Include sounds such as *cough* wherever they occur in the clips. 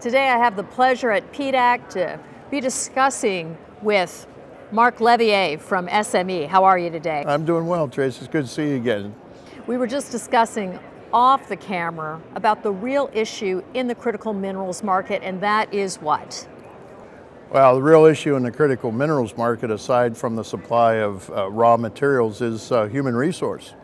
Today I have the pleasure at PDAC to be discussing with Marc LeVier from SME. How are you today? I'm doing well, Trace. It's good to see you again. We were just discussing off the camera about the real issue in the critical minerals market, and that is what? Well, the real issue in the critical minerals market, aside from the supply of uh, raw materials, is uh, human resource.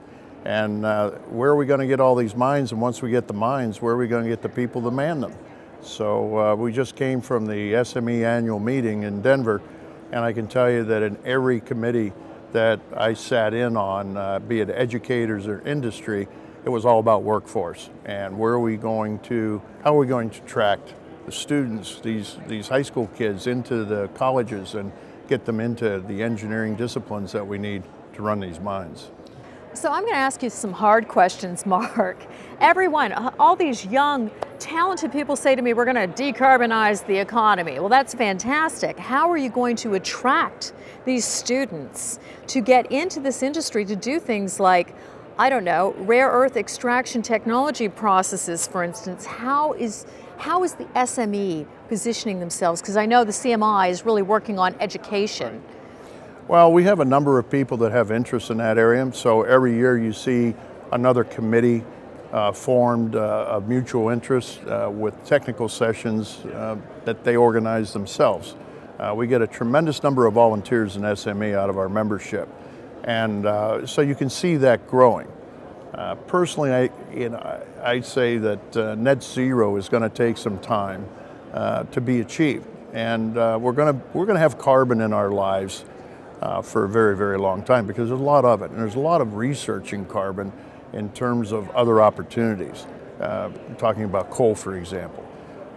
And uh, where are we going to get all these mines? And once we get the mines, where are we going to get the people to man them? So uh, we just came from the SME annual meeting in Denver, and I can tell you that in every committee that I sat in on, uh, be it educators or industry, it was all about workforce and where are we going to, how are we going to attract the students, these, these high school kids into the colleges and get them into the engineering disciplines that we need to run these mines. So I'm going to ask you some hard questions, *laughs* Marc. Everyone, uh, all these young, talented people say to me, we're going to decarbonize the economy. Well, that's fantastic. How are you going to attract these students to get into this industry to do things like, I don't know, rare earth extraction technology processes, for instance? How is, how is the SME positioning themselves? Because I know the CMI is really working on education. Well, we have a number of people that have interest in that area. So every year you see another committee uh, formed uh, of mutual interest uh, with technical sessions uh, that they organize themselves. Uh, we get a tremendous number of volunteers in SME out of our membership. And uh, so you can see that growing. personally, I, you know, I say that net zero is going to take some time to be achieved. And we're going we're going to have carbon in our lives uh, for a very, very long time because there's a lot of it. And there's a lot of research in carbon in terms of other opportunities, uh, talking about coal, for example.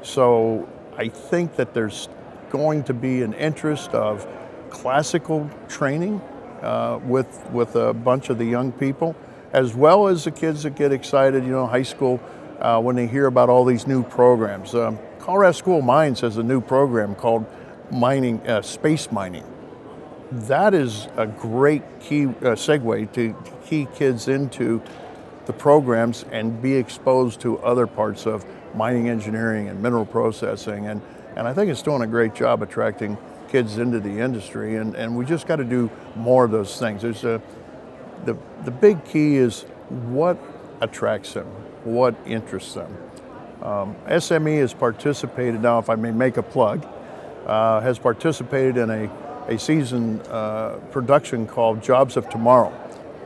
So I think that there's going to be an interest of classical training uh, with, with a bunch of the young people, as well as the kids that get excited, you know, high school, uh, when they hear about all these new programs. Um, Colorado School of Mines has a new program called mining, uh, space mining that is a great key uh, segue to key kids into the programs and be exposed to other parts of mining engineering and mineral processing. And, and I think it's doing a great job attracting kids into the industry. And, and we just got to do more of those things. There's a, the, the big key is what attracts them, what interests them. Um, SME has participated, now if I may make a plug, uh, has participated in a a season uh, production called Jobs of Tomorrow.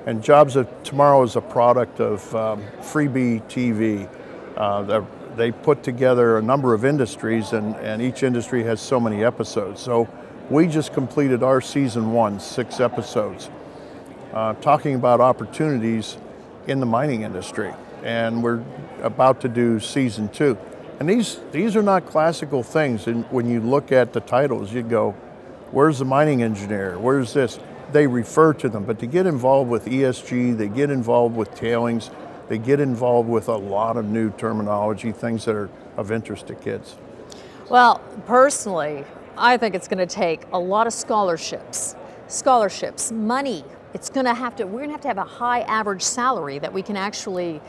And Jobs of Tomorrow is a product of um, WorkerBee TV. Uh, they put together a number of industries, and, and each industry has so many episodes. So we just completed our season one, six episodes, uh, talking about opportunities in the mining industry. And we're about to do season two. And these, these are not classical things. And when you look at the titles, you go, Where's the mining engineer? Where's this? They refer to them, but to get involved with ESG, they get involved with tailings, they get involved with a lot of new terminology, things that are of interest to kids. Well, personally, I think it's going to take a lot of scholarships, scholarships, money. It's going to have to, we're going to have to have a high average salary that we can actually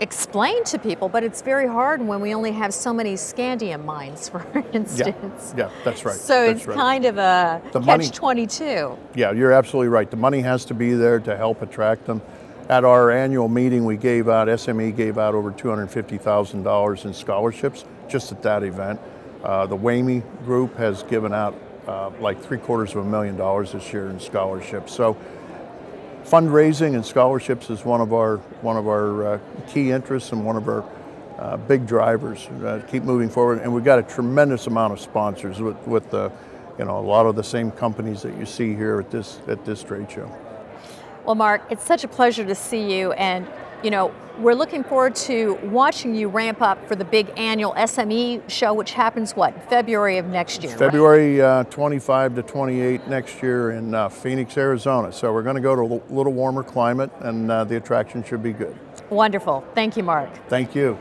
explain to people, but it's very hard when we only have so many scandium mines, *laughs* for instance. Yeah, yeah that's right. So that's it's right. kind of a the catch-22. Yeah, you're absolutely right. The money has to be there to help attract them. At our annual meeting, we gave out, SME gave out over $250,000 in scholarships just at that event. Uh, the WAME group has given out uh, like three quarters of a million dollars this year in scholarships. So fundraising and scholarships is one of our one of our uh, key interests and one of our uh, big drivers. Uh, keep moving forward, and we've got a tremendous amount of sponsors with with the, you know, a lot of the same companies that you see here at this at this trade show. Well, Marc, it's such a pleasure to see you, and you know, we're looking forward to watching you ramp up for the big annual SME show, which happens what February of next year. It's February right? uh, 25 to 28 next year in uh, Phoenix, Arizona. So we're going to go to a little warmer climate, and uh, the attraction should be good. Wonderful. Thank you, Marc. Thank you.